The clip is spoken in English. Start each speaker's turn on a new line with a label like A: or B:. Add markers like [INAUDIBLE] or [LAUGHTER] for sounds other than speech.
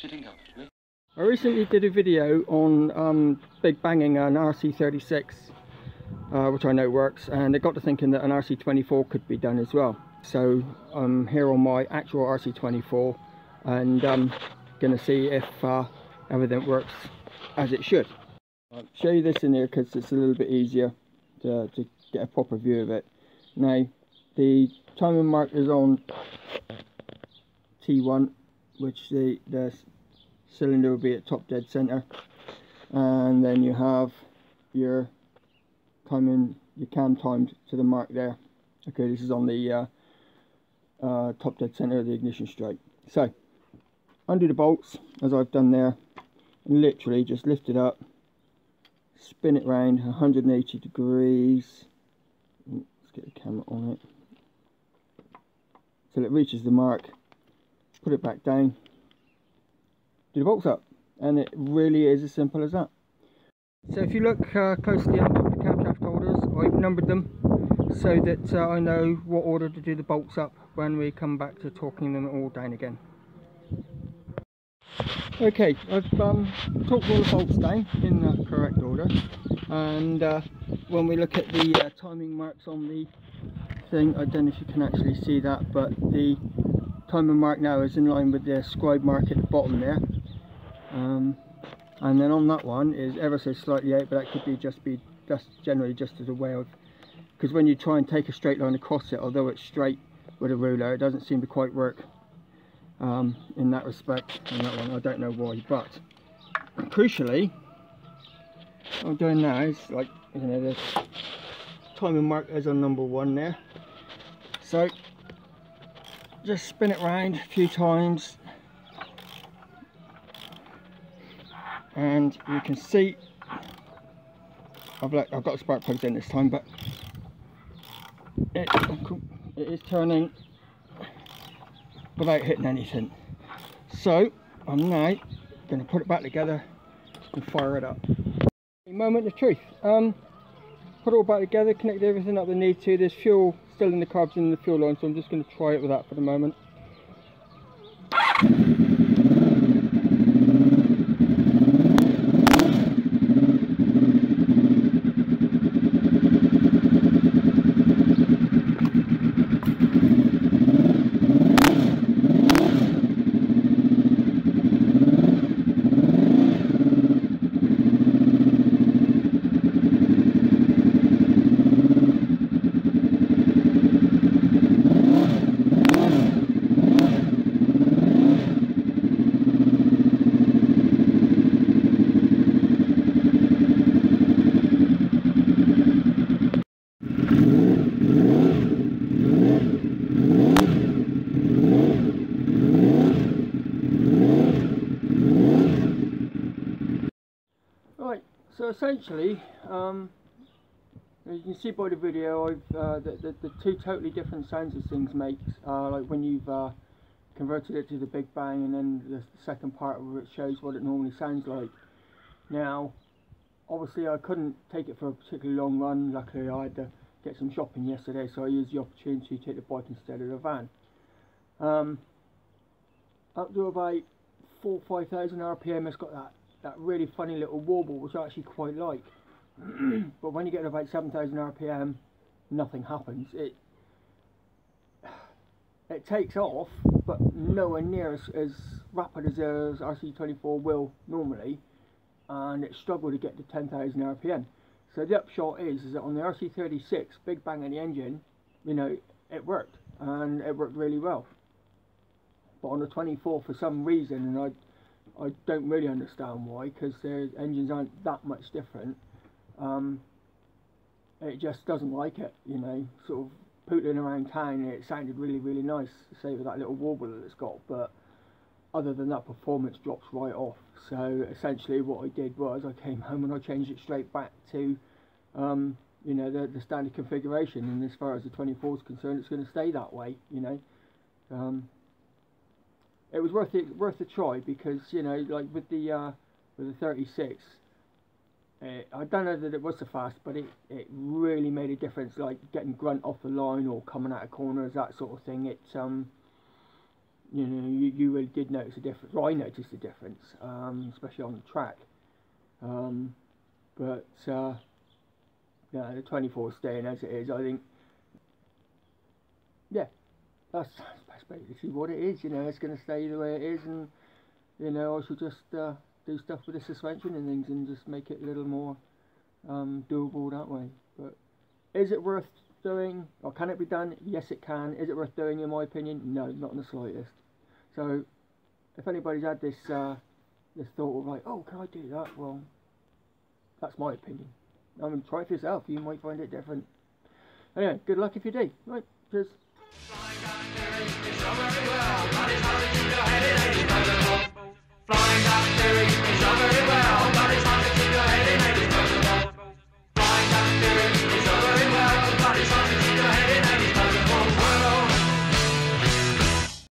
A: sitting comfortably.
B: I recently did a video on um, big banging an RC36 uh, which I know works and it got to thinking that an RC24 could be done as well so I'm here on my actual RC24 and I'm going to see if uh, everything works as it should. I'll show you this in here because it's a little bit easier to, to get a proper view of it. Now the timing mark is on T1 which the, the cylinder will be at top dead center. And then you have your timing your cam timed to the mark there. Okay this is on the uh, uh, top dead center of the ignition straight so undo the bolts as I've done there and literally just lift it up spin it round 180 degrees. Let's get the camera on it. Till it reaches the mark put it back down the bolts up. And it really is as simple as that. So if you look uh, closely under the camshaft holders I've numbered them so that uh, I know what order to do the bolts up when we come back to torquing them all down again. Okay I've um, torqued all the bolts down in the correct order. And uh, when we look at the uh, timing marks on the thing I don't know if you can actually see that but the timing mark now is in line with the scribe mark at the bottom there um, and then on that one is ever so slightly out but that could be just be just generally just as a way of because when you try and take a straight line across it although it's straight with a ruler it doesn't seem to quite work um, in that respect on that one. I don't know why but crucially what I'm doing now is like you know the timing mark is on number one there. So just spin it around a few times and you can see I've, let, I've got spark plugs in this time but it, it is turning without hitting anything. So I'm now going to put it back together and fire it up. Moment of truth. Um, put it all back together connect everything up I need to. There's fuel still in the carbs in the fuel line so I'm just going to try it with that for the moment so essentially um, as you can see by the video uh, the, the, the, two totally different sounds this thing makes uh, like when you've uh, converted it to the Big Bang and then the second part where it shows what it normally sounds like. Now obviously I couldn't take it for a particularly long run. Luckily I had to get some shopping yesterday so I used the opportunity to take the bike instead of the van. Um, up to about 4 5,000 RPM it's got that that really funny little warble which I actually quite like. [CLEARS THROAT] But when you get to about 7000 rpm nothing happens. It [SIGHS] it takes off but nowhere near as, as rapid as a RC24 will normally and it struggled to get to 10,000 rpm so the upshot is, is that on the RC36 big bang in the engine you know it worked and it worked really well. But on the 24 for some reason and I I don't really understand why because their engines aren't that much different. Um, it just doesn't like it you know sort of pootling around town it sounded really really nice say with that little warble that it's got but other than that performance drops right off. So essentially what I did was I came [LAUGHS] home and I changed it straight back to um, you know the, the standard configuration and as far as the 24 is concerned it's going to stay that way you know. Um, it was worth it worth a try because you know like with the uh, with the 36 uh, I don't know that it was so fast but it, it really made a difference like getting grunt off the line or coming out of corners that sort of thing it um you know, you, you really did notice a difference. Well, I noticed a difference, um, especially on the track. Um, but uh, yeah, the 24 staying as it is, I think. Yeah, that's, that's basically what it is. You know, it's going to stay the way it is, and you know, I should just uh, do stuff with the suspension and things, and just make it a little more um, doable that way. But is it worth doing, or can it be done? Yes, it can. Is it worth doing, in my opinion? No, not in the slightest. So, if anybody's had this uh, this thought of like, oh, can I do that? Well, that's my opinion. I mean, try it for yourself. You might find it different. Anyway, good luck if you do. Right, cheers. Flying doctor,